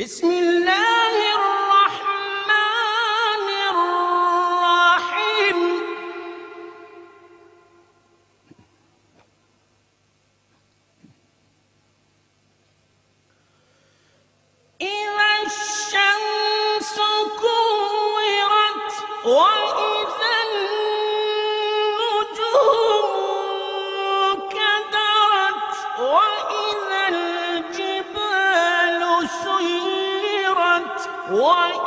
Bismillah.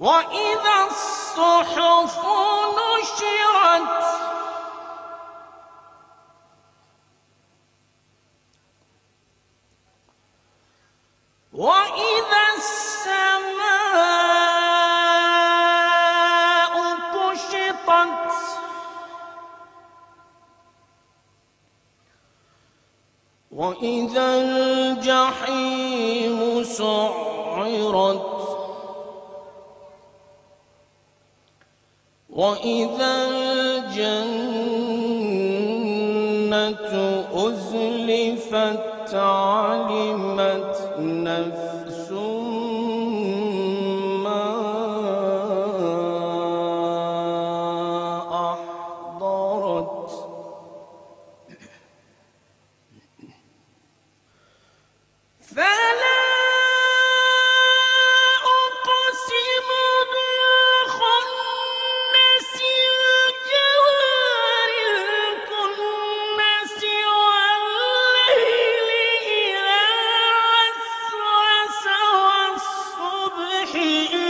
وإذا الصحف نشرت وإذا السماء كشطت وإذا الجحيم سعرت وإذا الجنة أزلفت علمت نفس شيء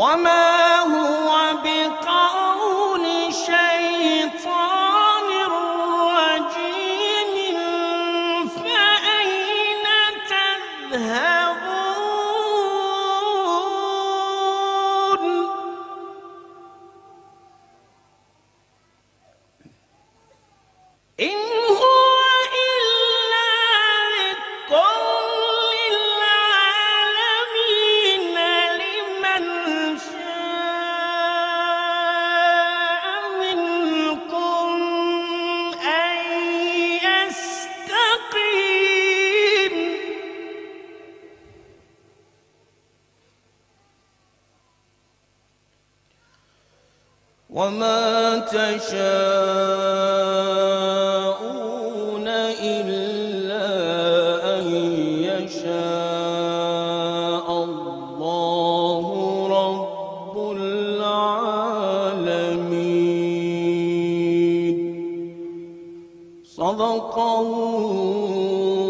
وما وما تشاءون إلا أن يشاء الله رب العالمين. صدق الله